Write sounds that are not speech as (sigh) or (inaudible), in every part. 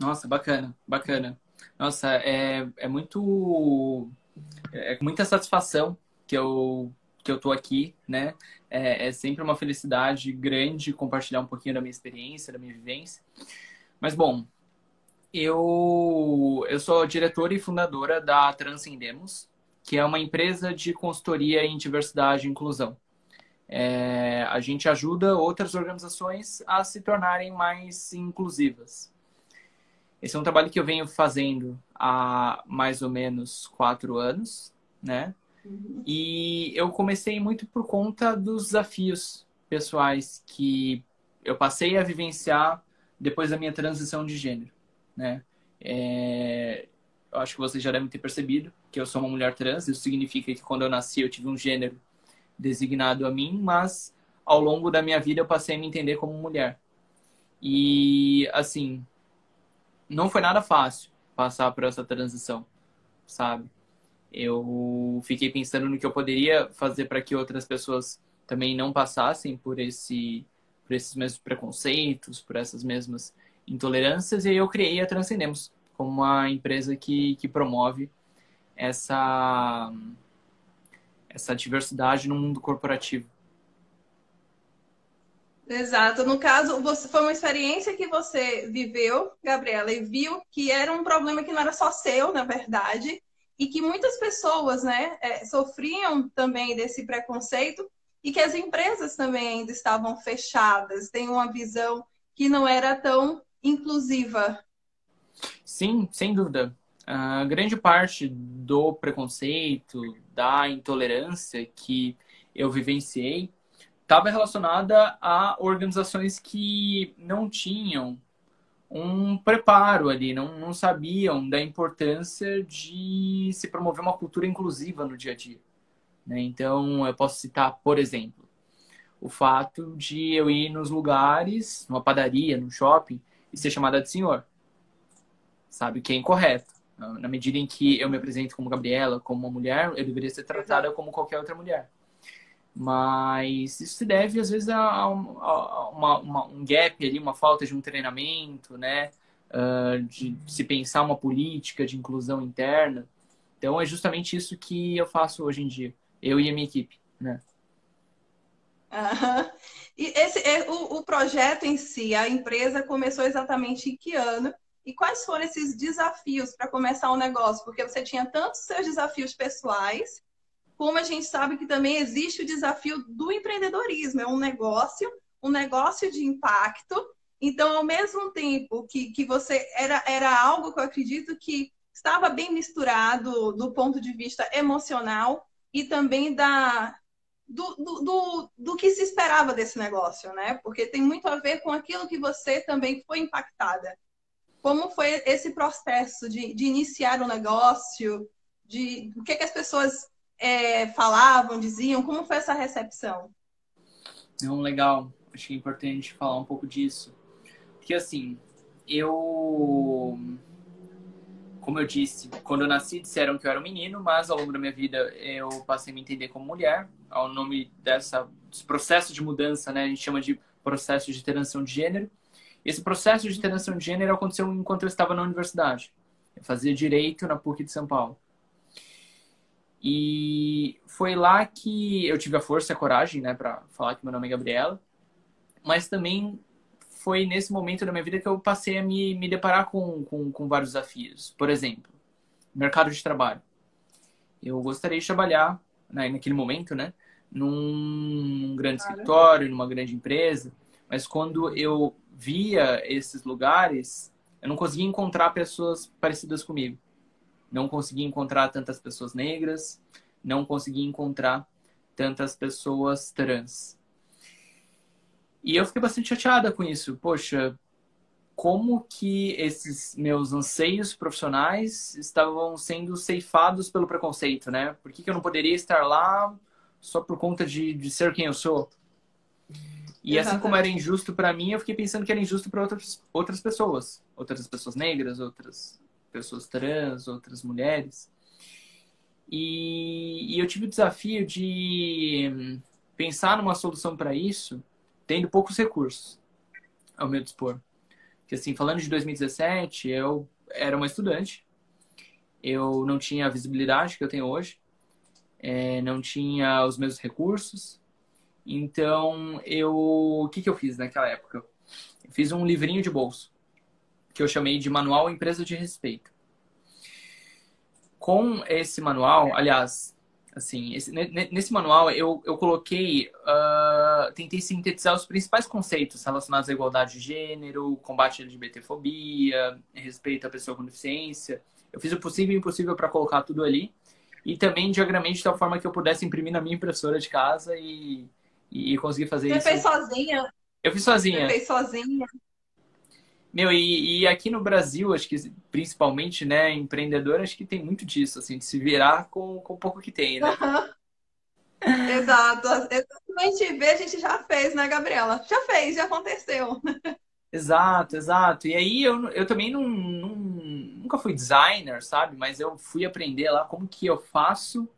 Nossa, bacana, bacana. Nossa, é, é muito. É muita satisfação que eu, que eu tô aqui, né? É, é sempre uma felicidade grande compartilhar um pouquinho da minha experiência, da minha vivência. Mas, bom, eu, eu sou diretora e fundadora da Transcendemos, que é uma empresa de consultoria em diversidade e inclusão. É, a gente ajuda outras organizações a se tornarem mais inclusivas. Esse é um trabalho que eu venho fazendo há mais ou menos quatro anos, né? Uhum. E eu comecei muito por conta dos desafios pessoais que eu passei a vivenciar depois da minha transição de gênero, né? É... Eu acho que vocês já devem ter percebido que eu sou uma mulher trans. Isso significa que quando eu nasci eu tive um gênero designado a mim, mas ao longo da minha vida eu passei a me entender como mulher. E assim, não foi nada fácil passar por essa transição, sabe? Eu fiquei pensando no que eu poderia fazer para que outras pessoas também não passassem por esse por esses mesmos preconceitos, por essas mesmas intolerâncias, e eu criei a Transcendemos como uma empresa que, que promove essa essa diversidade no mundo corporativo. Exato. No caso, você, foi uma experiência que você viveu, Gabriela, e viu que era um problema que não era só seu, na verdade, e que muitas pessoas né, é, sofriam também desse preconceito e que as empresas também ainda estavam fechadas, têm uma visão que não era tão inclusiva. Sim, sem dúvida. A grande parte do preconceito, da intolerância que eu vivenciei, estava relacionada a organizações que não tinham um preparo ali, não, não sabiam da importância de se promover uma cultura inclusiva no dia a dia. Né? Então, eu posso citar, por exemplo, o fato de eu ir nos lugares, numa padaria, no shopping, e ser chamada de senhor. Sabe? Que é incorreto. Na medida em que eu me apresento como Gabriela, como uma mulher, eu deveria ser tratada como qualquer outra mulher. Mas isso se deve, às vezes, a, a, uma, uma, um gap ali, uma falta de um treinamento, né? Uh, de, se pensar uma política de inclusão interna. Então, é justamente isso que eu faço hoje em dia, eu e a minha equipe, né? Uhum. E esse, é, o, o projeto em si, a empresa começou exatamente em que ano? E quais foram esses desafios para começar o negócio? Porque você tinha tantos seus desafios pessoais, como a gente sabe que também existe o desafio do empreendedorismo, é um negócio, um negócio de impacto. Então, ao mesmo tempo que, que você era, era algo que eu acredito que estava bem misturado do ponto de vista emocional e também da, do, do, do, do, que se esperava desse negócio, né? Porque tem muito a ver com aquilo que você também foi impactada. Como foi esse processo de, de iniciar o um negócio, de o que, que as pessoas é, falavam, diziam? Como foi essa recepção? Não, legal. Que é importante falar um pouco disso. Porque, assim, eu. Como eu disse, quando eu nasci disseram que eu era um menino, mas ao longo da minha vida eu passei a me entender como mulher. Ao nome dessa, desse processo de mudança, né? A gente chama de processo de transição de gênero. Esse processo de transição de gênero aconteceu enquanto eu estava na universidade. Eu fazia direito na PUC de São Paulo. E foi lá que eu tive a força e a coragem, né, para falar que meu nome é Gabriela. Mas também foi nesse momento da minha vida que eu passei a me, me deparar com, com, com vários desafios. Por exemplo, mercado de trabalho. Eu gostaria de trabalhar, né, naquele momento, né, num grande escritório, numa grande empresa. Mas quando eu via esses lugares, eu não conseguia encontrar pessoas parecidas comigo não consegui encontrar tantas pessoas negras, não consegui encontrar tantas pessoas trans. E eu fiquei bastante chateada com isso. Poxa, como que esses meus anseios profissionais estavam sendo ceifados pelo preconceito, né? Por que, que eu não poderia estar lá só por conta de, de ser quem eu sou? E Exatamente. assim como era injusto para mim, eu fiquei pensando que era injusto para outras, outras pessoas. Outras pessoas negras, outras pessoas trans, outras mulheres. E, e eu tive o desafio de pensar numa solução para isso, tendo poucos recursos ao meu dispor. Que assim, falando de 2017, eu era uma estudante, eu não tinha a visibilidade que eu tenho hoje, é, não tinha os mesmos recursos. Então, eu, o que, que eu fiz naquela época? Eu fiz um livrinho de bolso que eu chamei de Manual Empresa de Respeito. Com esse manual, aliás, assim, esse, nesse manual eu, eu coloquei, uh, tentei sintetizar os principais conceitos relacionados à igualdade de gênero, combate à LGBTfobia, respeito à pessoa com deficiência. Eu fiz o possível e o impossível para colocar tudo ali. E também diagramei de tal forma que eu pudesse imprimir na minha impressora de casa e, e conseguir fazer Você isso. Você fez sozinha? Eu fiz sozinha. Você fez sozinha? Meu, e, e, aqui no Brasil, acho que principalmente, né, empreendedor, acho que tem muito disso, assim, de se virar com, com o pouco que tem, né? (laughs) Exato. Gente vê, a gente já fez, né, Gabriela? Já fez, já aconteceu. (laughs) Exato, exato. E aí eu, eu também não, não, nunca fui designer, sabe? Mas eu fui aprender lá como que eu faço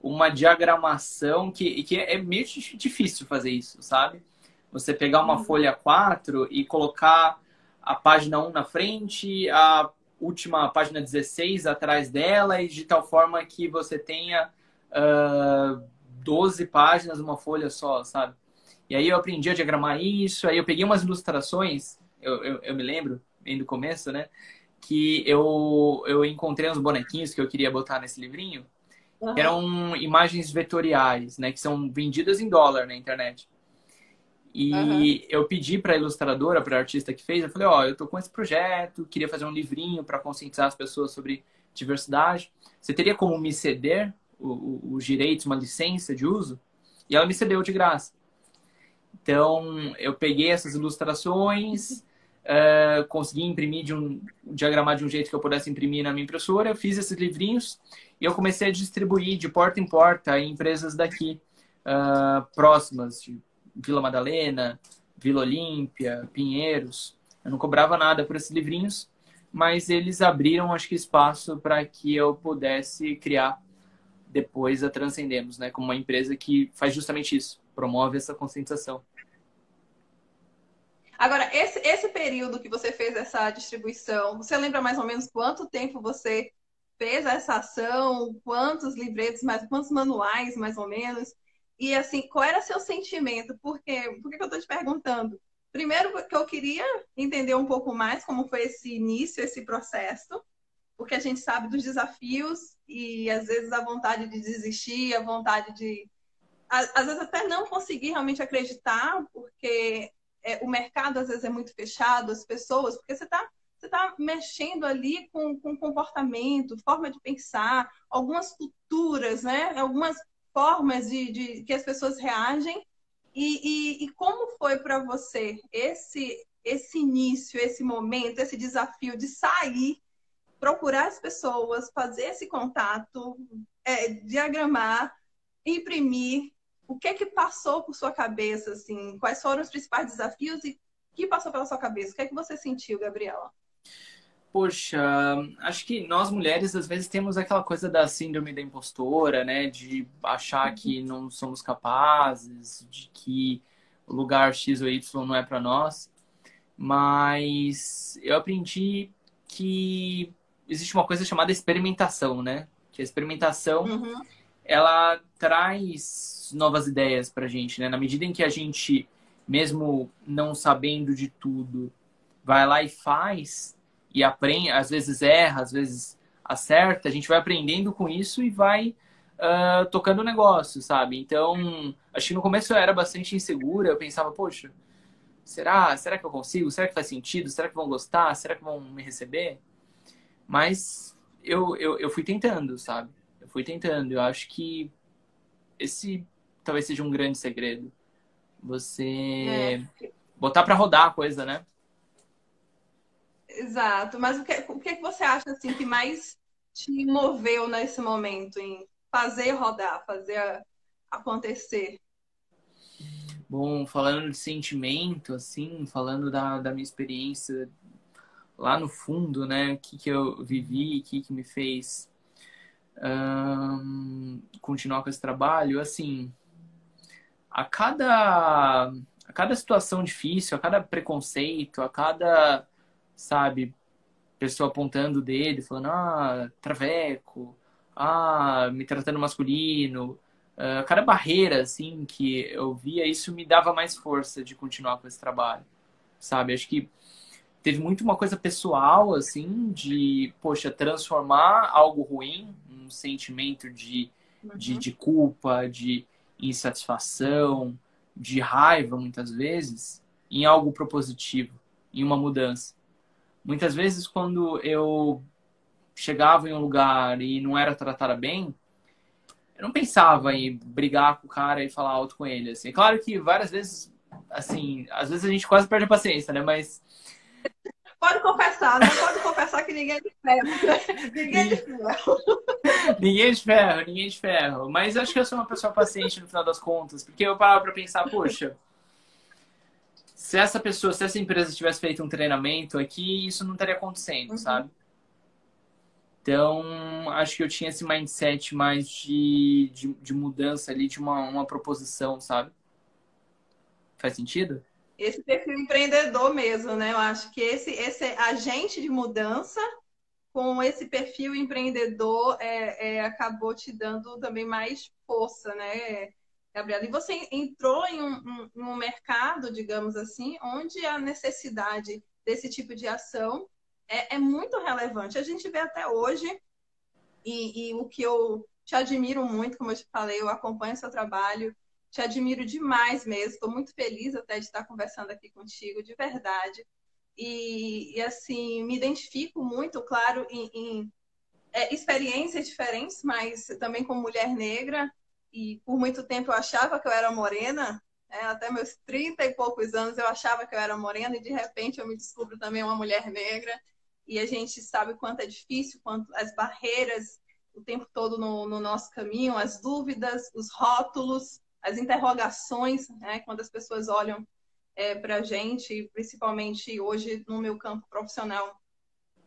uma diagramação que, que é meio difícil fazer isso, sabe? Você pegar uma uhum. folha 4 e colocar a página 1 na frente, a última página 16 atrás dela, e de tal forma que você tenha uh, 12 páginas numa folha só, sabe? E aí eu aprendi a diagramar isso, aí eu peguei umas ilustrações, eu, eu, eu me lembro, bem do começo, né? Que eu, eu encontrei uns bonequinhos que eu queria botar nesse livrinho, uhum. eram imagens vetoriais, né? Que são vendidas em dólar na internet. E uhum. eu pedi para a ilustradora, para a artista que fez, eu falei, ó, oh, eu tô com esse projeto, queria fazer um livrinho para conscientizar as pessoas sobre diversidade. Você teria como me ceder os direitos, uma licença de uso? E ela me cedeu de graça. Então, eu peguei essas ilustrações, uh, (laughs) consegui imprimir de um, diagramar de um jeito que eu pudesse imprimir na minha impressora, fiz esses livrinhos e eu comecei a distribuir de porta em porta em empresas daqui uh, próximas, de Vila Madalena, Vila Olímpia, Pinheiros. Eu não cobrava nada por esses livrinhos, mas eles abriram, acho que, espaço para que eu pudesse criar depois a Transcendemos, né? Como uma empresa que faz justamente isso, promove essa conscientização. Agora, esse, esse período que você fez essa distribuição, você lembra mais ou menos quanto tempo você fez essa ação? Quantos livretos, mais, quantos manuais, mais ou menos? E assim, qual era seu sentimento? Por quê? Por que eu estou te perguntando? Primeiro, que eu queria entender um pouco mais como foi esse início, esse processo, porque a gente sabe dos desafios e às vezes a vontade de desistir, a vontade de. Às vezes até não conseguir realmente acreditar, porque é, o mercado às vezes é muito fechado, as pessoas, porque você está você tá mexendo ali com, com comportamento, forma de pensar, algumas culturas, né? Algumas formas de, de que as pessoas reagem e, e, e como foi para você esse esse início, esse momento, esse desafio de sair, procurar as pessoas, fazer esse contato, é, diagramar, imprimir. O que é que passou por sua cabeça, assim? Quais foram os principais desafios e o que passou pela sua cabeça? O que é que você sentiu, Gabriela? Poxa, acho que nós mulheres às vezes temos aquela coisa da síndrome da impostora, né? De achar que uhum. não somos capazes, de que o lugar X ou Y não é para nós. Mas eu aprendi que existe uma coisa chamada experimentação, né? Que a experimentação uhum. ela traz novas ideias pra gente, né? Na medida em que a gente, mesmo não sabendo de tudo, vai lá e faz, e aprende, às vezes erra, às vezes acerta, a gente vai aprendendo com isso e vai uh, tocando o negócio, sabe? Então, acho que no começo eu era bastante insegura, eu pensava, poxa, será? Será que eu consigo? Será que faz sentido? Será que vão gostar? Será que vão me receber? Mas eu, eu, eu fui tentando, sabe? Eu fui tentando. Eu acho que esse talvez seja um grande segredo. Você é. botar para rodar a coisa, né? Exato. Mas o que, o que você acha assim que mais te moveu nesse momento em fazer rodar, fazer acontecer? Bom, falando de sentimento, assim, falando da, da minha experiência lá no fundo, né? O que, que eu vivi, o que, que me fez um, continuar com esse trabalho, assim, a cada, a cada situação difícil, a cada preconceito, a cada sabe? Pessoa apontando dele, falando, ah, traveco, ah, me tratando masculino. Uh, cada barreira, assim, que eu via, isso me dava mais força de continuar com esse trabalho, sabe? Acho que teve muito uma coisa pessoal, assim, de, poxa, transformar algo ruim, um sentimento de, uhum. de, de culpa, de insatisfação, de raiva, muitas vezes, em algo propositivo, em uma mudança. Muitas vezes, quando eu chegava em um lugar e não era tratada bem, eu não pensava em brigar com o cara e falar alto com ele. Assim. É claro que várias vezes, assim, às vezes a gente quase perde a paciência, né? Mas Pode confessar, não pode confessar que ninguém é de ferro. ninguém é de ferro. ninguém é de ferro, ninguém é de ferro. Mas acho que eu sou uma pessoa paciente no final das contas, porque eu parava para pensar, poxa, se essa pessoa, se essa empresa tivesse feito um treinamento aqui, isso não estaria acontecendo, uhum. sabe? Então, acho que eu tinha esse mindset mais de, de, de mudança ali, de uma, uma proposição, sabe? Faz sentido? esse perfil empreendedor mesmo, né? Eu acho que esse, esse agente de mudança com esse perfil empreendedor é, é, acabou te dando também mais força, né, Gabriela? E você entrou em um, um, um, mercado, digamos assim, onde a necessidade desse tipo de ação é, é muito relevante. A gente vê até hoje, e, e o que eu te admiro muito, como eu te falei, eu acompanho seu trabalho, te admiro demais mesmo. Estou muito feliz até de estar conversando aqui contigo, de verdade. E, e assim, me identifico muito, claro, em, em é, experiências diferentes, mas também como mulher negra. E por muito tempo eu achava que eu era morena, né? até meus 30 e poucos anos eu achava que eu era morena, e de repente eu me descubro também uma mulher negra. E a gente sabe quanto é difícil, quanto as barreiras o tempo todo no, no nosso caminho, as dúvidas, os rótulos as interrogações, né, quando as pessoas olham é, para a gente, principalmente hoje no meu campo profissional.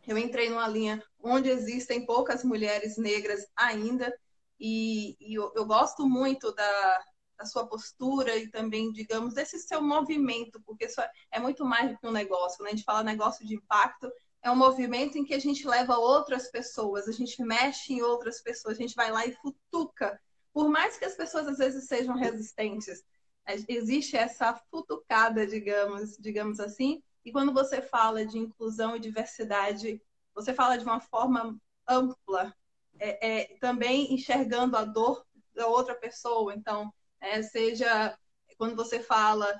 Eu entrei numa linha onde existem poucas mulheres negras ainda, e, e eu, eu, gosto muito da, da, sua postura e também, digamos, desse seu movimento, porque isso é muito mais do que um negócio. Né? A gente fala negócio de impacto, é um movimento em que a gente leva outras pessoas, a gente mexe em outras pessoas, a gente vai lá e futuca por mais que as pessoas às vezes sejam resistentes, é, existe essa futucada, digamos, digamos assim. E quando você fala de inclusão e diversidade, você fala de uma forma ampla, é, é, também enxergando a dor da outra pessoa. Então, é, seja quando você fala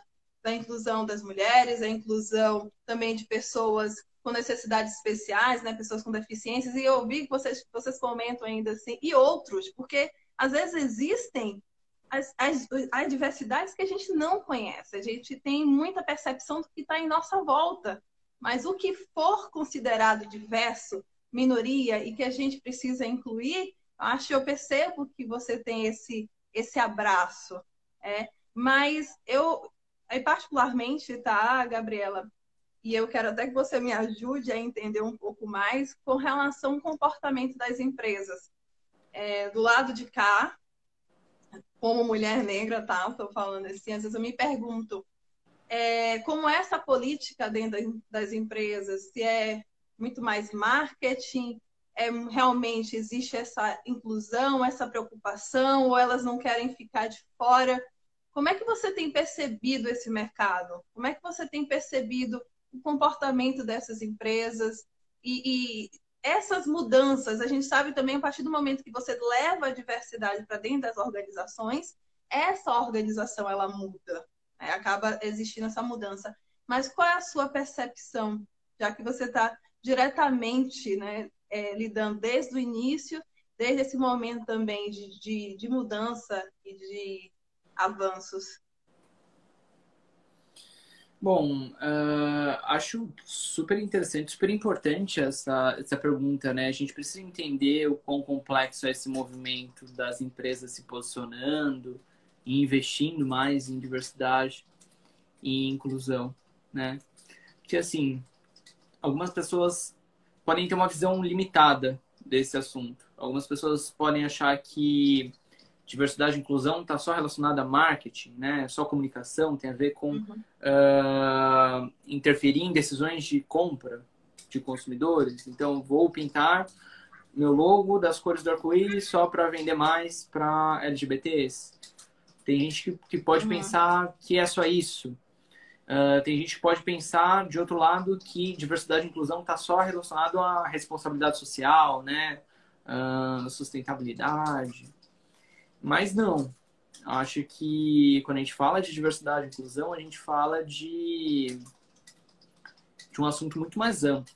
da inclusão das mulheres, a inclusão também de pessoas com necessidades especiais, né, pessoas com deficiências, e eu ouvi que vocês, vocês comentam ainda assim, e outros, porque às vezes existem as, as, as diversidades que a gente não conhece. A gente tem muita percepção do que está em nossa volta. Mas o que for considerado diverso, minoria, e que a gente precisa incluir, acho eu percebo que você tem esse, esse abraço. É. Mas eu, particularmente, tá, Gabriela? E eu quero até que você me ajude a entender um pouco mais com relação ao comportamento das empresas é, do lado de cá, como mulher negra, tá? Estou falando assim, às vezes eu me pergunto é, como é essa política dentro das empresas, se é muito mais marketing, é, realmente existe essa inclusão, essa preocupação, ou elas não querem ficar de fora? Como é que você tem percebido esse mercado? Como é que você tem percebido o comportamento dessas empresas? E, e essas mudanças, a gente sabe também, a partir do momento que você leva a diversidade para dentro das organizações, essa organização ela muda, né? acaba existindo essa mudança. Mas qual é a sua percepção, já que você está diretamente né, é, lidando desde o início, desde esse momento também de, de, de mudança e de avanços? Bom, uh, acho super interessante, super importante essa, essa pergunta, né? A gente precisa entender o quão complexo é esse movimento das empresas se posicionando e investindo mais em diversidade e inclusão, né? Porque, assim, algumas pessoas podem ter uma visão limitada desse assunto. Algumas pessoas podem achar que diversidade e inclusão está só relacionada a marketing, né? Só comunicação, tem a ver com uhum. uh, interferir em decisões de compra, de consumidores. Então, vou pintar meu logo das cores do arco-íris só para vender mais para LGBTs. Tem gente que, que pode uhum. pensar que é só isso. Uh, tem gente que pode pensar, de outro lado, que diversidade e inclusão está só relacionado à responsabilidade social, né? Uh, sustentabilidade. Mas não. Acho que quando a gente fala de diversidade e inclusão, a gente fala de, de um assunto muito mais amplo.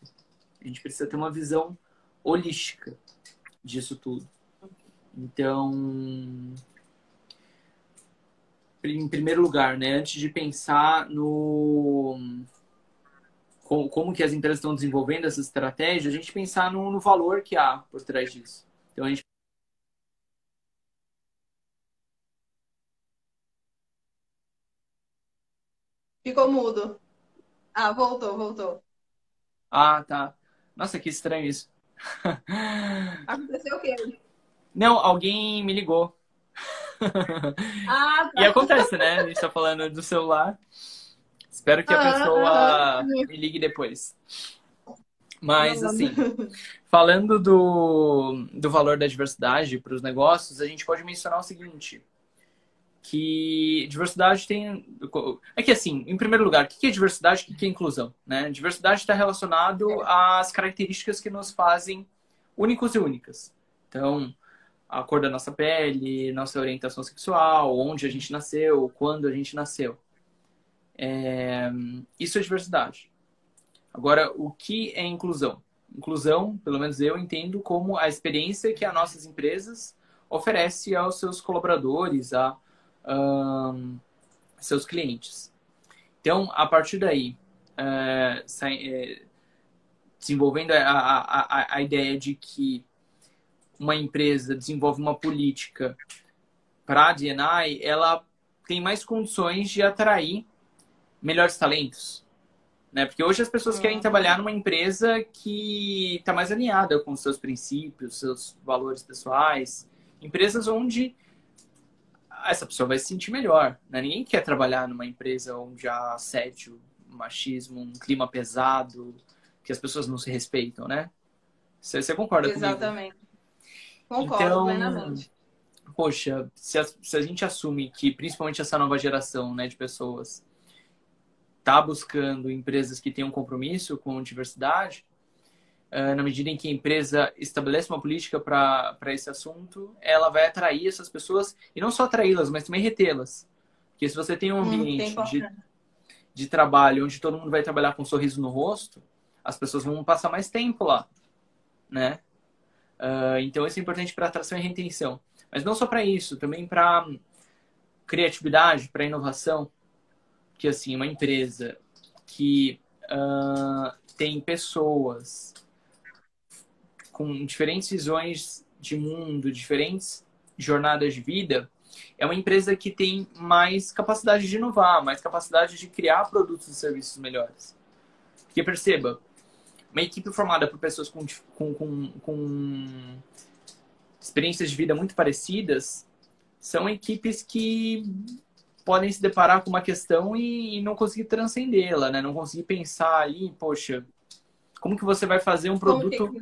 A gente precisa ter uma visão holística disso tudo. Então, em primeiro lugar, né, antes de pensar no como, como que as empresas estão desenvolvendo essa estratégia, a gente pensar no, no valor que há por trás disso. Então a gente Ficou mudo. Ah, voltou, voltou. Ah, tá. Nossa, que estranho isso. Aconteceu o quê? Não, alguém me ligou. Ah, tá. E acontece, né? A gente tá falando do celular. Espero que a ah, pessoa ah, me ligue depois. Mas, assim, falando do, do valor da diversidade para os negócios, a gente pode mencionar o seguinte: que diversidade tem. É que, assim, em primeiro lugar, o que é diversidade e o que é inclusão? Né? Diversidade está relacionado às características que nos fazem únicos e únicas. Então, a cor da nossa pele, nossa orientação sexual, onde a gente nasceu, quando a gente nasceu. É... Isso é diversidade. Agora, o que é inclusão? Inclusão, pelo menos eu entendo como a experiência que as nossas empresas oferecem aos seus colaboradores, a um, seus clientes. Então, a partir daí, é, é, desenvolvendo a, a, a, a ideia de que uma empresa desenvolve uma política para a DNI, ela tem mais condições de atrair melhores talentos. Né? Porque hoje as pessoas querem trabalhar numa empresa que está mais alinhada com seus princípios, seus valores pessoais. Empresas onde essa pessoa vai se sentir melhor. Né? Ninguém quer trabalhar numa empresa onde há assédio, machismo, um clima pesado, que as pessoas não se respeitam, né? Você, você concorda Exatamente. comigo? Exatamente. Concordo então, plenamente. Poxa, se a, se a gente assume que principalmente essa nova geração né, de pessoas está buscando empresas que tenham compromisso com diversidade, ah, na medida em que a empresa estabelece uma política para esse assunto, ela vai atrair essas pessoas e não só atraí-las, mas também retê-las. Porque se você tem um hum, ambiente hum, de, de trabalho onde todo mundo vai trabalhar com um sorriso no rosto, as pessoas vão passar mais tempo lá, né? Uh, então isso é importante para atração e retenção. Mas não só para isso, também para criatividade, para inovação. Que assim, uma empresa que uh, tem pessoas com diferentes visões de mundo, diferentes jornadas de vida, é uma empresa que tem mais capacidade de inovar, mais capacidade de criar produtos e serviços melhores. Porque perceba, uma equipe formada por pessoas com, com, com, com experiências de vida muito parecidas são equipes que podem se deparar com uma questão e, e não conseguir transcendê-la, né? Não conseguir pensar ali, poxa, como que você vai fazer um produto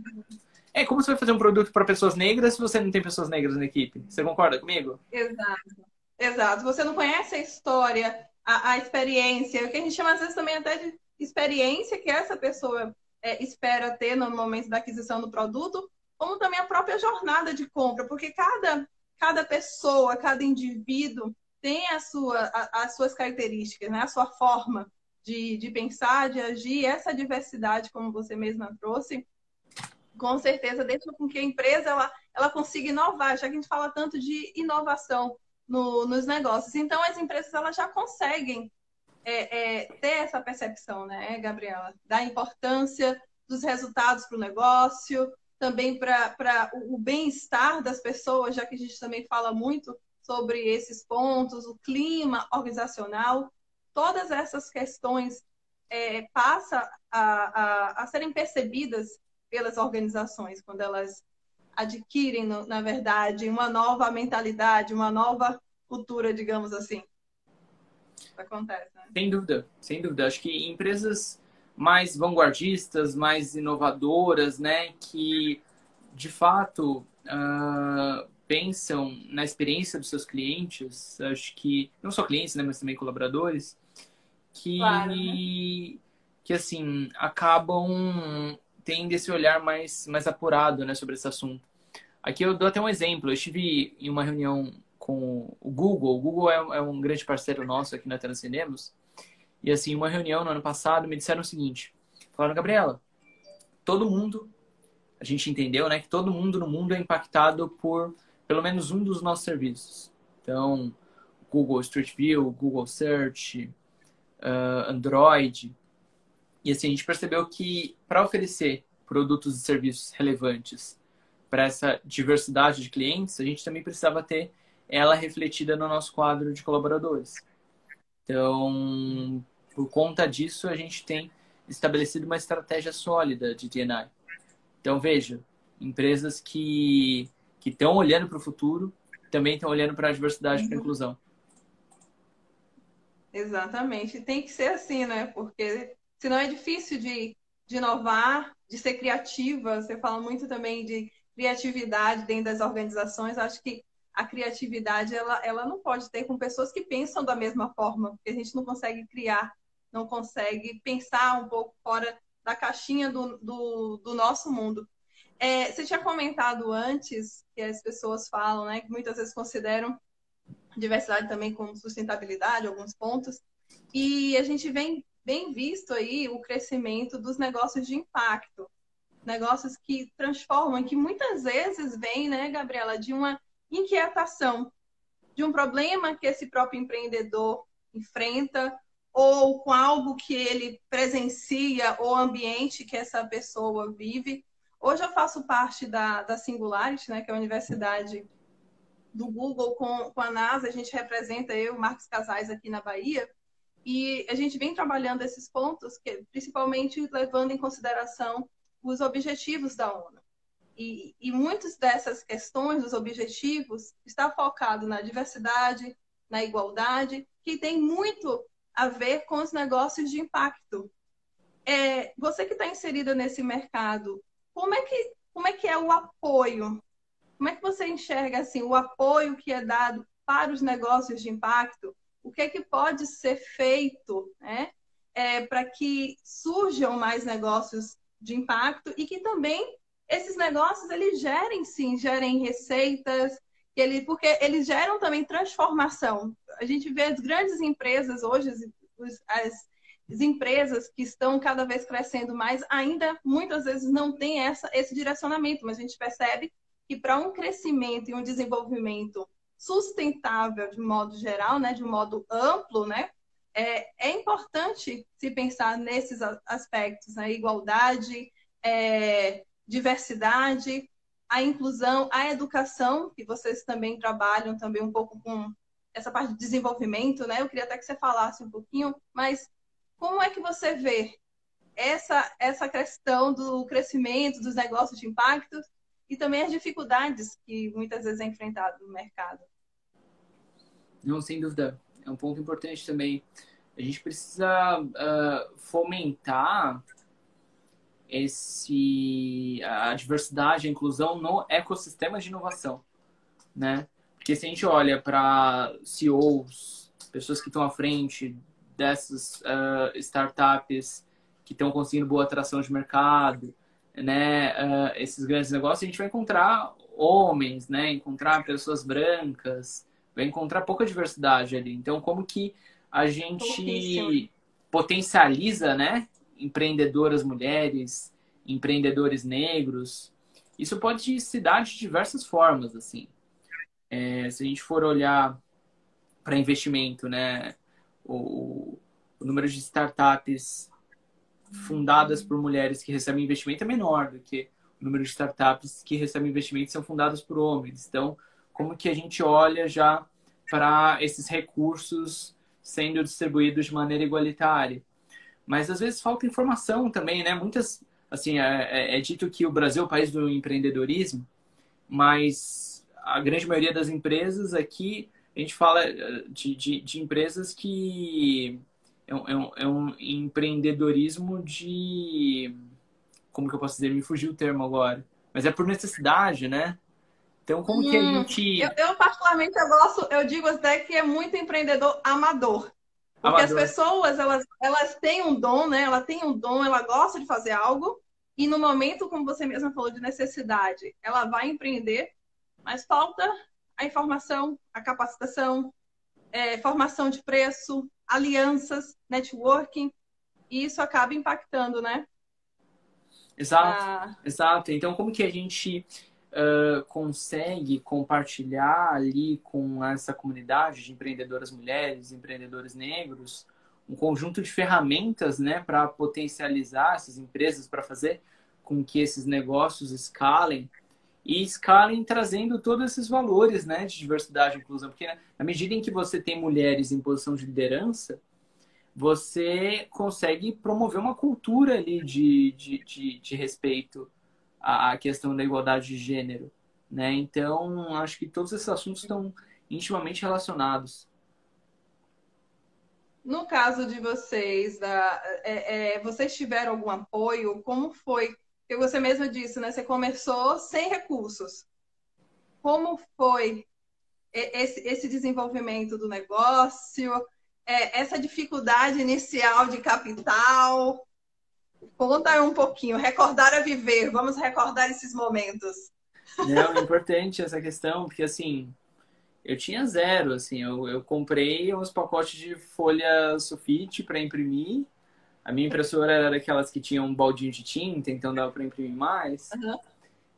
é como você vai fazer um produto para pessoas negras se você não tem pessoas negras na equipe. Você concorda comigo? Exato. Exato. Você não conhece a história, a, a experiência, o que a gente chama às vezes também até de experiência que essa pessoa é, espera ter no momento da aquisição do produto, como também a própria jornada de compra, porque cada, cada pessoa, cada indivíduo tem a sua, a, as suas características, né? a sua forma de, de pensar, de agir, essa diversidade, como você mesma trouxe, com certeza deixa com que a empresa ela, ela consiga inovar, já que a gente fala tanto de inovação no, nos negócios. Então, as empresas elas já conseguem é, é, ter essa percepção, né, Gabriela, da importância dos resultados para o negócio, também para o, o bem-estar das pessoas, já que a gente também fala muito sobre esses pontos, o clima organizacional, todas essas questões é, passam a, a, a serem percebidas pelas organizações, quando elas adquirem, na verdade, uma nova mentalidade, uma nova cultura, digamos assim. Acontece, né? Sem dúvida, sem dúvida. Acho que empresas mais vanguardistas, mais inovadoras, né? Que de fato uh, pensam na experiência dos seus clientes. Acho que não só clientes, né, mas também colaboradores, que claro, né? que assim acabam tendo esse olhar mais mais apurado, né, sobre esse assunto. Aqui eu dou até um exemplo. Eu estive em uma reunião com o Google. O Google é, é um grande parceiro nosso aqui na Transcendemos. E assim, uma reunião no ano passado me disseram o seguinte: falaram, Gabriela, todo mundo, a gente entendeu, né, que todo mundo no mundo é impactado por pelo menos um dos nossos serviços. Então, Google Street View, Google Search, uh, Android. E assim, a gente percebeu que para oferecer produtos e serviços relevantes para essa diversidade de clientes, a gente também precisava ter ela refletida no nosso quadro de colaboradores. Então, por conta disso, a gente tem estabelecido uma estratégia sólida de D&I. Então, veja, empresas que que estão olhando para o futuro também estão olhando para a diversidade e para a uhum. inclusão. Exatamente. Tem que ser assim, né? Porque senão é difícil de, de inovar, de ser criativa. Você fala muito também de criatividade dentro das organizações. Acho que a criatividade ela, ela não pode ter com pessoas que pensam da mesma forma, porque a gente não consegue criar, não consegue pensar um pouco fora da caixinha do, do, do nosso mundo. É, você tinha comentado antes que as pessoas falam, né, que muitas vezes consideram diversidade também como sustentabilidade, alguns pontos, e a gente vem bem visto aí o crescimento dos negócios de impacto, negócios que transformam, que muitas vezes vem, né, Gabriela, de uma inquietação de um problema que esse próprio empreendedor enfrenta ou com algo que ele presencia ou ambiente que essa pessoa vive. Hoje eu faço parte da, da Singularity, né, que é a universidade do Google com, com a NASA. A gente representa eu, Marcos Casais, aqui na Bahia. E a gente vem trabalhando esses pontos, que, principalmente levando em consideração os objetivos da ONU. E, e muitas dessas questões, dos objetivos, está focado na diversidade, na igualdade, que tem muito a ver com os negócios de impacto. É, você que está inserida nesse mercado, como é, que, como é que é o apoio? Como é que você enxerga assim o apoio que é dado para os negócios de impacto? O que é que pode ser feito né, é, para que surjam mais negócios de impacto e que também esses negócios eles gerem sim, gerem receitas, ele, porque eles geram também transformação. A gente vê as grandes empresas hoje, as, as empresas que estão cada vez crescendo mais, ainda muitas vezes não tem essa, esse direcionamento, mas a gente percebe que para um crescimento e um desenvolvimento sustentável de modo geral, né, de modo amplo, né, é, é importante se pensar nesses aspectos, né, igualdade, é, diversidade, a inclusão, a educação, que vocês também trabalham também um pouco com essa parte de desenvolvimento, né? Eu queria até que você falasse um pouquinho, mas como é que você vê essa, essa questão do crescimento dos negócios de impacto e também as dificuldades que muitas vezes é enfrentado no mercado? Não, sem dúvida. É um ponto importante também. A gente precisa uh, fomentar esse a diversidade, a inclusão no ecossistema de inovação, né? Porque se a gente olha para CEOs, pessoas que estão à frente dessas uh, startups que estão conseguindo boa atração de mercado, né? Uh, esses grandes negócios, a gente vai encontrar homens, né? Encontrar pessoas brancas, vai encontrar pouca diversidade ali. Então, como que a gente potencializa, né? Empreendedoras mulheres, empreendedores negros. Isso pode se dar de diversas formas, assim. É, se a gente for olhar para investimento, né, o, o, número de startups fundadas por mulheres que recebem investimento é menor do que o número de startups que recebem investimento são fundadas por homens. Então, como que a gente olha já para esses recursos sendo distribuídos de maneira igualitária? Mas às vezes falta informação também, né? Muitas, assim, é, é, é dito que o Brasil é o país do empreendedorismo, mas a grande maioria das empresas aqui, a gente fala eh, de, de, de empresas que, é um, é um, é um empreendedorismo de. Como que eu posso dizer? Me fugiu o termo agora. Mas é por necessidade, né? Então, como hum, que a hum, gente. Eu, eu, particularmente, eu gosto, eu digo até que é muito empreendedor amador. Porque amador. as pessoas, elas, elas têm um dom, né? Ela tem um dom, ela gosta de fazer algo. E no momento, como você mesma falou, de necessidade, ela vai empreender, mas falta a informação, a capacitação, é, formação de preço, alianças, networking, e isso acaba impactando, né? Exato, ah. exato. Então, como que a gente uh, consegue compartilhar ali com essa comunidade de empreendedoras mulheres, empreendedores negros, um conjunto de ferramentas, né, para potencializar essas empresas, para fazer com que esses negócios escalem e escalem trazendo todos esses valores né, de diversidade e inclusão. Porque né, na medida em que você tem mulheres em posição de liderança, você consegue promover uma cultura ali de, de, de, de respeito à questão da igualdade de gênero. Né? Então, acho que todos esses assuntos estão intimamente relacionados. No caso de vocês, da, é, é, vocês tiveram algum apoio? Como foi que você mesma disse, né? Você começou sem recursos. Como foi esse, esse desenvolvimento do negócio? É, essa dificuldade inicial de capital? Conta um pouquinho. Recordar a viver. Vamos recordar esses momentos. Não, é importante essa questão, porque assim, eu tinha zero, assim, eu, eu comprei uns pacotes de folha sulfite para imprimir a minha impressora era daquelas que tinham um baldinho de tinta, então dava para imprimir mais. Uhum.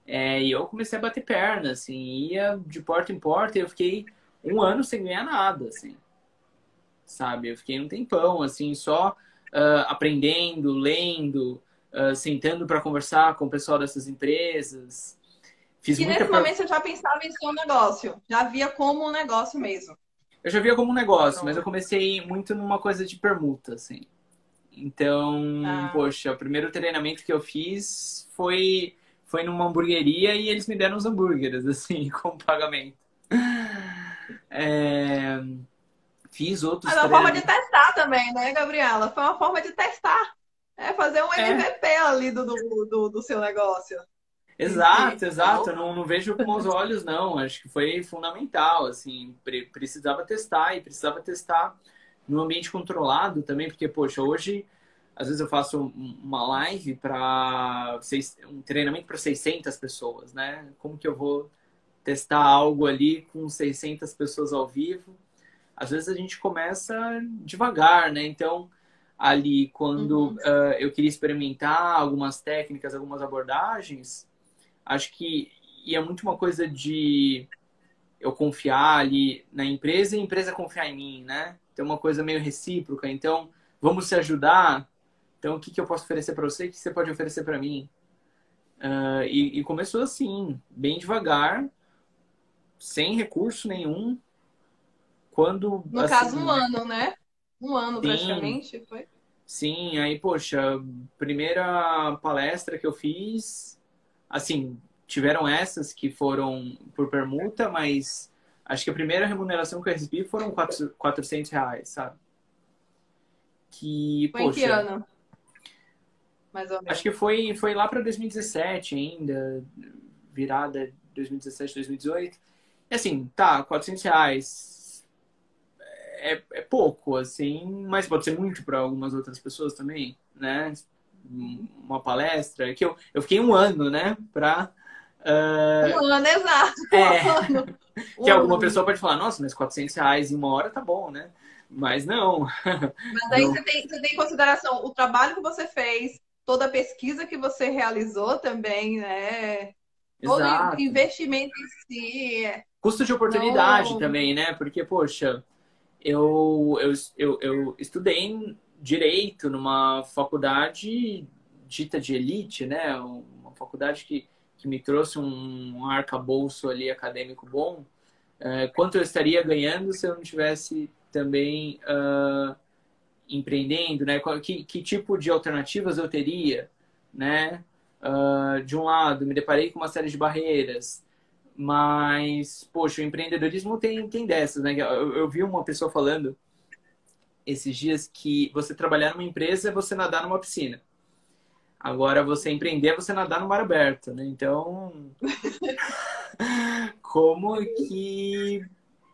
É, e eu comecei a bater perna, assim, ia de porta em porta e eu fiquei um ano sem ganhar nada, assim. Sabe? Eu fiquei um tempão, assim, só uh, aprendendo, lendo, uh, sentando para conversar com o pessoal dessas empresas. Fiz e nesse pra... momento você já pensava em ser um negócio? Já via como um negócio mesmo? Eu já via como um negócio, mas eu comecei muito numa coisa de permuta, assim. Então, ah. poxa, o primeiro treinamento que eu fiz foi, foi numa hamburgueria e eles me deram os hambúrgueres, (laughs) assim, como pagamento. É... Fiz outros. Mas é uma forma de testar também, né, Gabriela? Foi uma forma de testar. É fazer um MVP é. ali do, do, do seu negócio. Exato, exato. Eu não, não vejo com os olhos, não. Acho que foi fundamental, assim. Precisava testar e precisava testar no ambiente controlado também, porque, poxa, hoje, às vezes eu faço uma live para um treinamento para 600 pessoas, né? Como que eu vou testar algo ali com 600 pessoas ao vivo? Às vezes a gente começa devagar, né? Então, ali, quando uhum. uh, eu queria experimentar algumas técnicas, algumas abordagens, acho que ia muito uma coisa de eu confiar ali na empresa e a empresa confiar em mim, né? tem uma coisa meio recíproca. Então, vamos se ajudar. Então, o que, que eu posso oferecer para você? O que você pode oferecer para mim? Uh, e, e, começou assim, bem devagar, sem recurso nenhum. Quando. No assim, caso, um ano, né? Um ano sim, praticamente, foi? Sim, aí, poxa, primeira palestra que eu fiz, assim, tiveram essas que foram por permuta, mas Acho que a primeira remuneração que eu recebi foram 400 reais, sabe? Que, foi poxa, em que ano? Mais ou menos. Acho que foi, foi lá para 2017 ainda, virada 2017, 2018. E assim, tá, 400 reais é, é pouco, assim, mas pode ser muito para algumas outras pessoas também, né? Uma palestra, que eu, eu fiquei um ano, né, para Uh... Um ano, exato. É. (laughs) (laughs) que alguma pessoa pode falar, nossa, mas 400 reais em uma hora tá bom, né? Mas não. (laughs) Mas aí não. Você, tem, você tem em consideração o trabalho que você fez, toda a pesquisa que você realizou também, né? Todo Exato. investimento em si. Custo de oportunidade não... também, né? Porque, poxa, eu, eu, eu, eu estudei direito numa faculdade dita de elite, né? Uma faculdade que que me trouxe um, arcabouço ali acadêmico bom, uh, quanto eu estaria ganhando se eu não tivesse também uh, empreendendo, né? Que, que, tipo de alternativas eu teria, né? Uh, de um lado, me deparei com uma série de barreiras, mas, poxa, o empreendedorismo tem, tem dessas, né? Eu, eu vi uma pessoa falando esses dias que você trabalhar numa empresa é você nadar numa piscina. Agora, você empreender é você nadar no mar aberto, né? Então, (laughs) como que...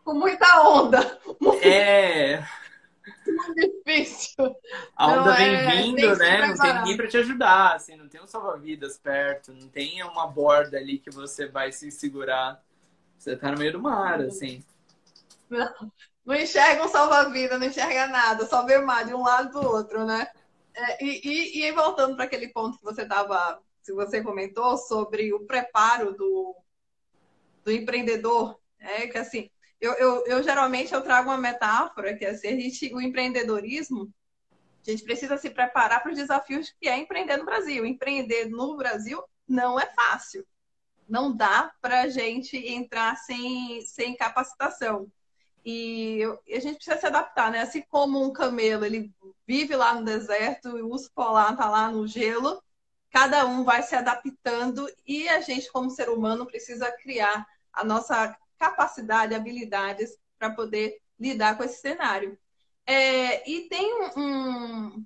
Com muita onda. É... Difícil. A onda não, vem é... vindo, né? Não tem ninguém para te ajudar, assim, não tem um salva-vidas perto, não tem uma borda ali que você vai se segurar. Você tá no meio do mar, assim. Não, não enxerga um salva-vida, não enxerga nada, só vê o mar de um lado do outro, né? É, e, e, e, voltando para aquele ponto que você estava, se você comentou sobre o preparo do, do empreendedor, é que assim, eu, eu, eu, geralmente eu trago uma metáfora que é assim, a gente, o empreendedorismo, a gente precisa se preparar para os desafios que é empreender no Brasil. Empreender no Brasil não é fácil. Não dá para a gente entrar sem, sem capacitação. E a gente precisa se adaptar, né? Assim como um camelo, ele vive lá no deserto o urso polar está lá no gelo, cada um vai se adaptando e a gente, como ser humano, precisa criar a nossa capacidade, habilidades para poder lidar com esse cenário. É, e tem um,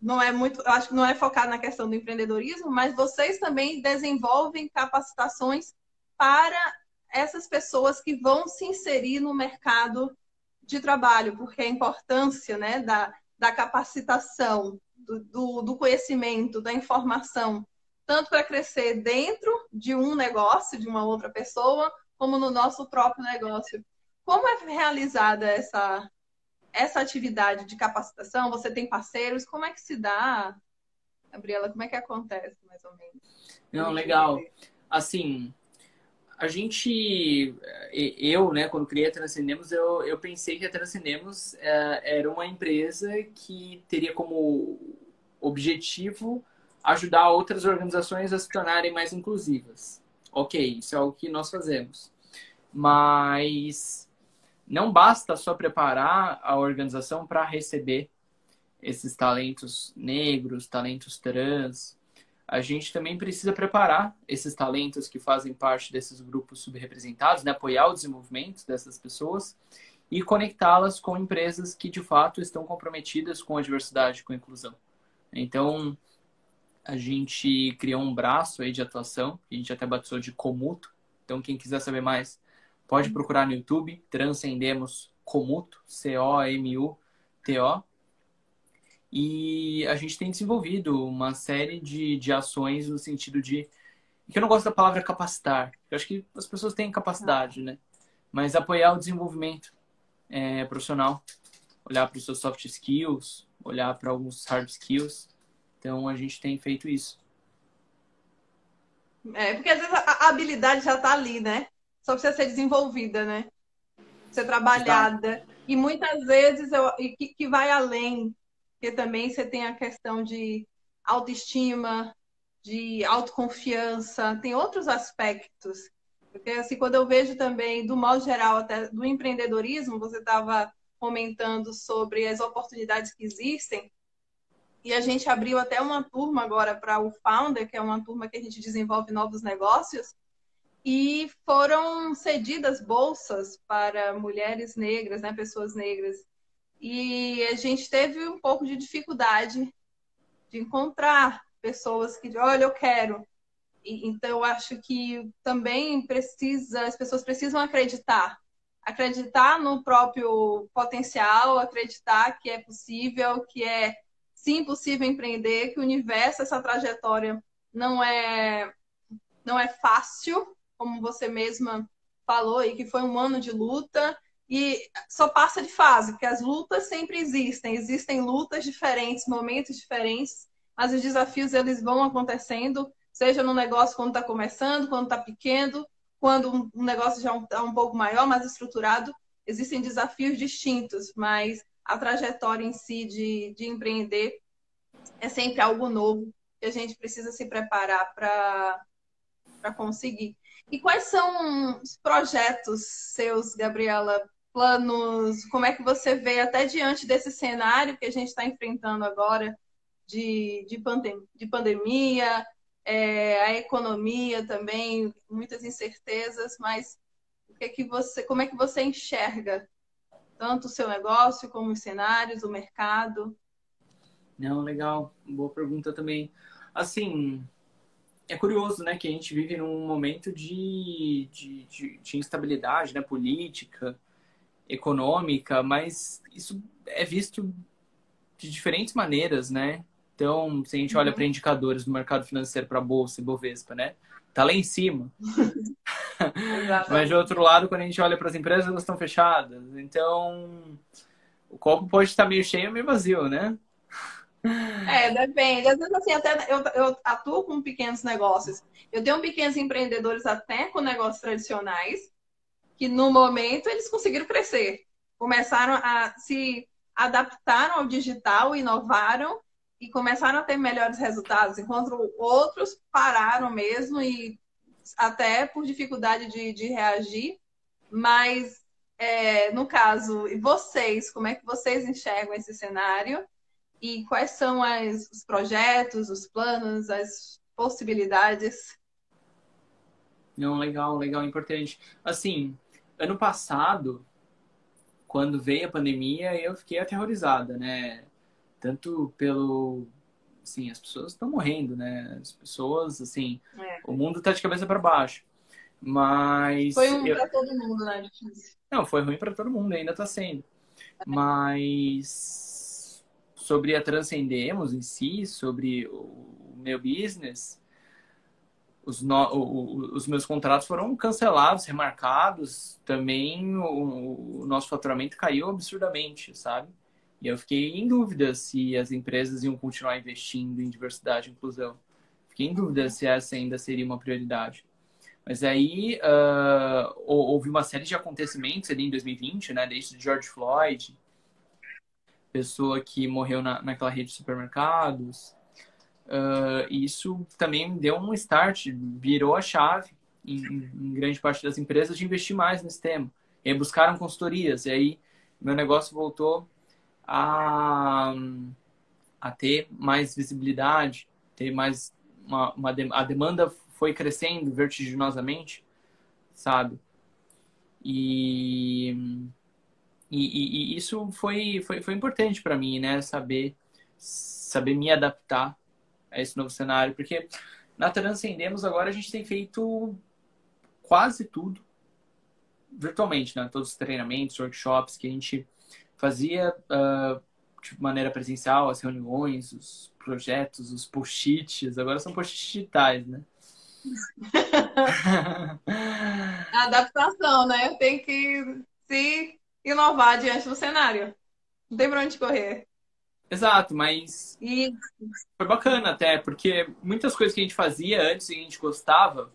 não é muito, acho que não é focado na questão do empreendedorismo, mas vocês também desenvolvem capacitações para essas pessoas que vão se inserir no mercado de trabalho, porque a importância né, da, da capacitação, do, do, do conhecimento, da informação, tanto para crescer dentro de um negócio, de uma outra pessoa, como no nosso próprio negócio. Como é realizada essa, essa atividade de capacitação? Você tem parceiros? Como é que se dá, Gabriela? Como é que acontece, mais ou menos? Não, legal. Assim, a gente, eu, né, quando criei a Transcendemos, eu, eu pensei que a Transcendemos é, era uma empresa que teria como objetivo ajudar outras organizações a se tornarem mais inclusivas. Ok, isso é o que nós fazemos. Mas não basta só preparar a organização para receber esses talentos negros, talentos trans, a gente também precisa preparar esses talentos que fazem parte desses grupos subrepresentados, né? apoiar o desenvolvimento dessas pessoas e conectá-las com empresas que de fato estão comprometidas com a diversidade, com a inclusão. Então, a gente criou um braço aí de atuação, que a gente até batizou de Comuto. Então, quem quiser saber mais, pode procurar no YouTube, Transcendemos Comuto, C-O-M-U-T-O. E a gente tem desenvolvido uma série de, de ações no sentido de. Que eu não gosto da palavra capacitar. Eu acho que as pessoas têm capacidade, né? Mas apoiar o desenvolvimento é, profissional. Olhar para os seus soft skills, olhar para alguns hard skills. Então a gente tem feito isso. É, porque às vezes a habilidade já está ali, né? Só precisa ser desenvolvida, né? Ser trabalhada. Tá. E muitas vezes eu, e que, que vai além porque também você tem a questão de autoestima, de autoconfiança, tem outros aspectos. Porque assim, quando eu vejo também, do modo geral, até do empreendedorismo, você estava comentando sobre as oportunidades que existem. E a gente abriu até uma turma agora para o Founder, que é uma turma que a gente desenvolve novos negócios. E foram cedidas bolsas para mulheres negras, né, pessoas negras. E a gente teve um pouco de dificuldade de encontrar pessoas que, olha, eu quero. E, então, eu acho que também precisa, as pessoas precisam acreditar. Acreditar no próprio potencial, acreditar que é possível, que é sim possível empreender, que o universo, essa trajetória não é, não é fácil, como você mesma falou, e que foi um ano de luta e só passa de fase, porque as lutas sempre existem, existem lutas diferentes, momentos diferentes, mas os desafios eles vão acontecendo, seja no negócio quando está começando, quando está pequeno, quando um negócio já está um pouco maior, mais estruturado, existem desafios distintos, mas a trajetória em si de, de empreender é sempre algo novo que a gente precisa se preparar para conseguir. E quais são os projetos seus, Gabriela, planos, como é que você vê até diante desse cenário que a gente está enfrentando agora de, de, pandem de pandemia, é, a economia também, muitas incertezas, mas o que é que você, como é que você enxerga tanto o seu negócio como os cenários, o mercado? Não, legal. Boa pergunta também. Assim, é curioso, né, que a gente vive num momento de, de, de, de instabilidade, né, política, econômica, mas isso é visto de diferentes maneiras, né? Então, se a gente olha uhum. para indicadores do mercado financeiro para a bolsa e Bovespa, né? Tá lá em cima. (laughs) Mas de outro lado, quando a gente olha para as empresas, elas estão fechadas. Então, o copo pode estar meio cheio ou meio vazio, né? É, depende. Às vezes, assim, até eu, eu atuo com pequenos negócios. Eu tenho pequenos empreendedores até com negócios tradicionais, que no momento eles conseguiram crescer. Começaram a se adaptaram ao digital, inovaram e começaram a ter melhores resultados, enquanto outros pararam mesmo e até por dificuldade de, de reagir. Mas, é, no caso, e vocês, como é que vocês enxergam esse cenário? E quais são as, os projetos, os planos, as possibilidades? Não, legal, legal, importante. Assim, ano passado, quando veio a pandemia, eu fiquei aterrorizada, né? Tanto pelo. Assim, as pessoas estão morrendo, né? As pessoas, assim. É. O mundo tá de cabeça para baixo. Mas. Foi ruim eu... para todo mundo, né? Difícil. Não, foi ruim para todo mundo, ainda tá sendo. Mas. Sobre a Transcendemos em si, sobre o meu business, os, no, os meus contratos foram cancelados, remarcados. Também o, o, nosso faturamento caiu absurdamente, sabe? E eu fiquei em dúvida se as empresas iam continuar investindo em diversidade e inclusão. Fiquei em dúvida se essa ainda seria uma prioridade. Mas aí uh, houve uma série de acontecimentos ali em 2020, né? Desde George Floyd, pessoa que morreu na, naquela rede de supermercados, Uh, isso também deu um start, virou a chave em, em, grande parte das empresas de investir mais nesse tema. E aí buscaram consultorias, e aí meu negócio voltou a, a ter mais visibilidade, ter mais uma, uma a demanda foi crescendo vertiginosamente, sabe? E, e, e isso foi, foi, foi importante para mim, né? Saber, saber me adaptar a esse novo cenário, porque na Transcendemos agora a gente tem feito quase tudo virtualmente, né? Todos os treinamentos, workshops que a gente fazia uh, de maneira presencial, as reuniões, os projetos, os post-its, agora são post-its digitais, né? (laughs) adaptação, né? Tem que se inovar diante do cenário. Não tem pra onde correr. Exato, mas e... foi bacana até, porque muitas coisas que a gente fazia antes e a gente gostava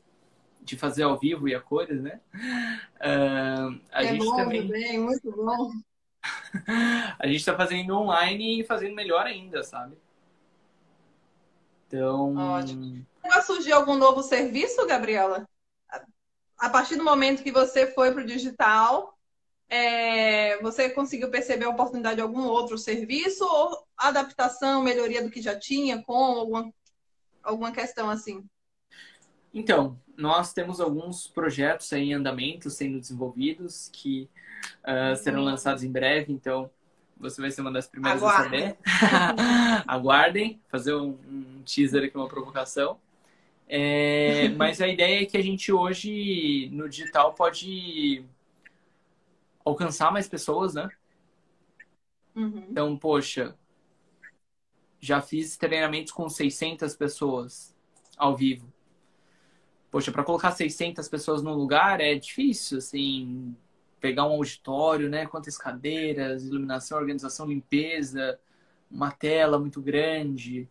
de fazer ao vivo e a cores, né? Uh, a é gente bom, também. Bem, muito bom. A gente está fazendo online e fazendo melhor ainda, sabe? Então. Ótimo. Vai surgir algum novo serviço, Gabriela? A partir do momento que você foi para o digital, é, você conseguiu perceber a oportunidade de algum outro serviço ou adaptação, melhoria do que já tinha, com alguma, alguma questão assim? Então, nós temos alguns projetos em andamento sendo desenvolvidos que uh, serão lançados em breve, então você vai ser uma das primeiras Aguardem. a saber. (laughs) Aguardem, fazer um, um, teaser aqui, uma provocação. É, (laughs) mas a ideia é que a gente hoje no digital pode alcançar mais pessoas, né? Uhum. Então, poxa, já fiz treinamentos com 600 pessoas ao vivo. Poxa, para colocar 600 pessoas num lugar é difícil, assim, pegar um auditório, né? Quantas cadeiras, iluminação, organização, limpeza, uma tela muito grande.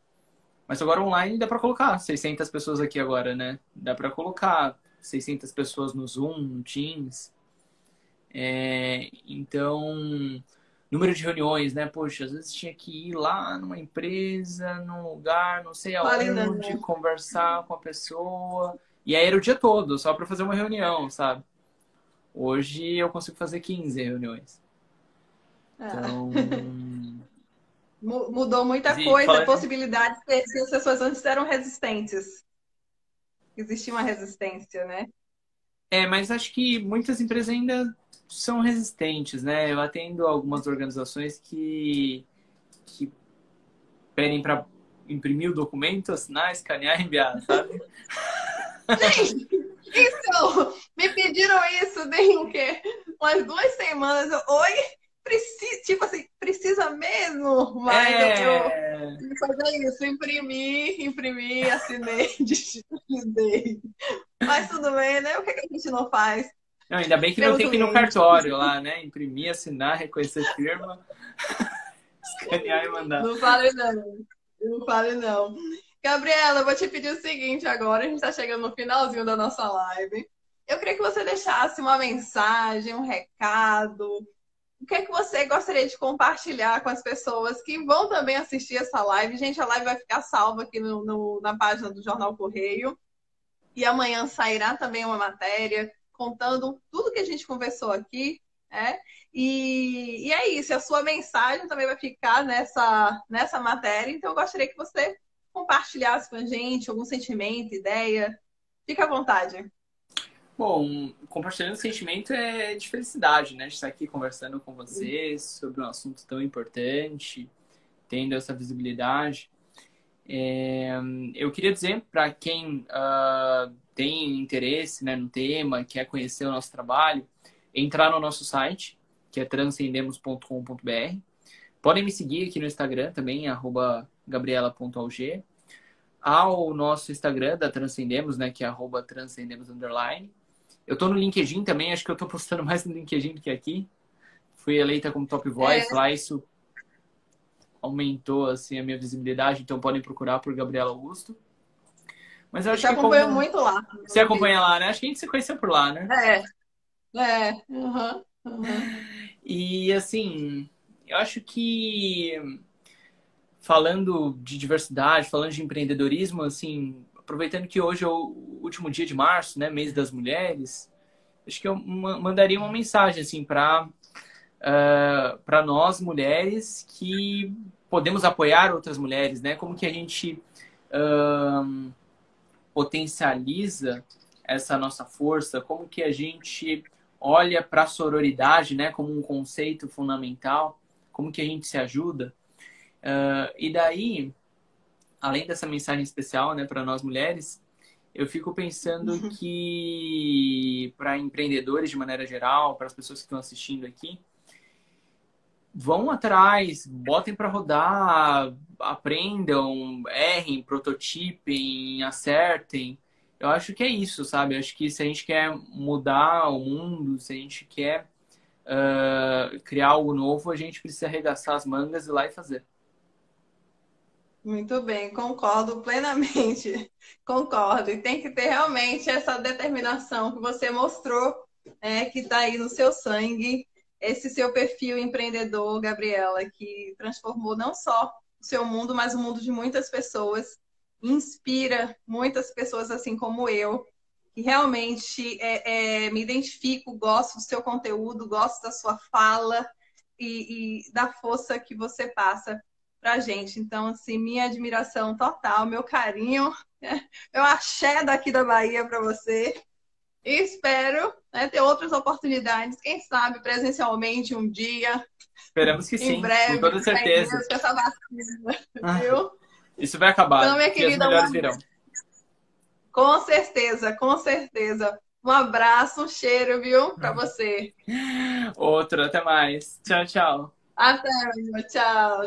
Mas agora online dá para colocar 600 pessoas aqui agora, né? Dá para colocar 600 pessoas no Zoom, no Teams. É, então, número de reuniões, né? Poxa, às vezes tinha que ir lá numa empresa, num lugar, não sei aonde, né? conversar com a pessoa. E aí era o dia todo, só para fazer uma reunião, sabe? Hoje eu consigo fazer 15 reuniões. Ah. Então. (laughs) Mudou muita coisa, possibilidades que as pessoas antes eram resistentes. Existia uma resistência, né? É, mas acho que muitas empresas ainda são resistentes, né? Eu atendo algumas organizações que, que pedem para imprimir o documento, assinar, escanear e (laughs) enviar, sabe? Gente, (laughs) isso! Me pediram isso tem o quê? Umas duas semanas. Eu, Oi? Precisa, tipo assim, precisa mesmo? Mas é... eu vou fazer isso, imprimir, imprimir, assinei, (laughs) digitalizei. Mas tudo bem, né? O que, que a gente não faz? Não, ainda bem que não tem que ir no cartório lá, né? Imprimir, assinar, reconhecer firma, (laughs) escanear e mandar. Não fale não. Não fale não. Gabriela, eu vou te pedir o seguinte agora, a gente está chegando no finalzinho da nossa live. Eu queria que você deixasse uma mensagem, um recado. O que é que você gostaria de compartilhar com as pessoas que vão também assistir essa live? Gente, a live vai ficar salva aqui no, no, na página do Jornal Correio. E amanhã sairá também uma matéria contando tudo que a gente conversou aqui. Né? E, e é isso, a sua mensagem também vai ficar nessa, nessa matéria. Então, eu gostaria que você compartilhasse com a gente algum sentimento, ideia. Fica à vontade. Bom, compartilhando sentimento é de felicidade, né? De estar aqui conversando com vocês sobre um assunto tão importante, tendo essa visibilidade. É, eu queria dizer para quem uh, tem interesse né, no tema, quer conhecer o nosso trabalho, entrar no nosso site, que é transcendemos.com.br. Podem me seguir aqui no Instagram também, arroba gabriela.alg. Ao nosso Instagram da Transcendemos, né, que é arroba transcendemos underline. Eu tô no LinkedIn também, acho que eu tô postando (laughs) mais no LinkedIn do que aqui. Fui eleita como top voice é. lá, isso aumentou assim a minha visibilidade, então podem procurar por Gabriela Augusto. Mas eu acho que acompanha como... muito lá. Você acompanha lá, né? Acho que a gente se conheceu por lá, né? É. É. Uhum. Uhum. E assim, eu acho que falando de diversidade, falando de empreendedorismo, assim, aproveitando que hoje é o último dia de março, né, mês das mulheres, acho que eu mandaria uma mensagem assim para uh, eh, para nós mulheres que podemos apoiar outras mulheres, né? Como que a gente uh, potencializa essa nossa força? Como que a gente olha para a sororidade, né, como um conceito fundamental? Como que a gente se ajuda? Uh, e daí, além dessa mensagem especial né, para nós mulheres, eu fico pensando uhum. que para empreendedores de maneira geral, para as pessoas que estão assistindo aqui, vão atrás, botem para rodar, aprendam, errem, prototipem, acertem. Eu acho que é isso, sabe? Eu acho que se a gente quer mudar o mundo, se a gente quer uh, criar algo novo, a gente precisa arregaçar as mangas e ir lá e fazer. Muito bem, concordo plenamente. (laughs) Concordo. E tem que ter realmente essa determinação que você mostrou, é, que está aí no seu sangue, esse seu perfil empreendedor, Gabriela, que transformou não só o seu mundo, mas o mundo de muitas pessoas, inspira muitas pessoas assim como eu, que realmente é, é, me identifico, gosto do seu conteúdo, gosto da sua fala e, e da força que você passa pra gente. Então, assim, minha admiração total, meu carinho, (laughs) meu axé daqui da Bahia para você. E espero né, ter outras oportunidades, quem sabe presencialmente um dia. Esperamos que sim, breve, com toda certeza. Com essa vacina, ah, viu? Isso vai acabar. Então, minha querida, melhores uma... virão. Com certeza, com certeza. Um abraço, um cheiro, viu, para você. Outro, até mais. Tchau, tchau. Até, tchau.